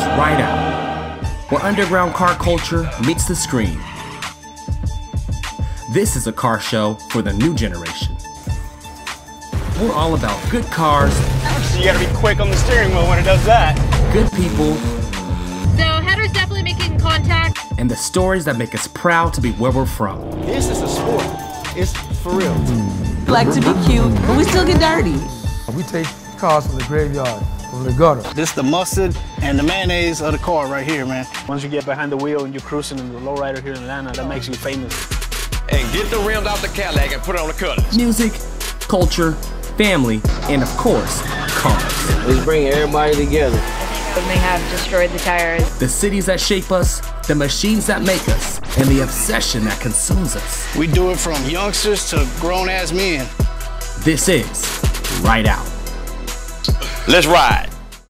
Ride Out, where underground car culture meets the screen. This is a car show for the new generation. We're all about good cars, You gotta be quick on the steering wheel when it does that. good people, So Header's definitely making contact. and the stories that make us proud to be where we're from. This is a sport. It's for real. like to be cute, but we still get dirty. We take cars from the graveyard, from the gutter. This the mustard and the mayonnaise of the car right here, man. Once you get behind the wheel and you're cruising in the lowrider here in Atlanta, that makes you famous. and get the rims off the Cadillac and put it on the cutters. Music, culture, family, and of course, cars. Let's bring everybody together. When they have destroyed the tires. The cities that shape us, the machines that make us, and the obsession that consumes us. We do it from youngsters to grown ass men. This is Ride Out. Let's ride.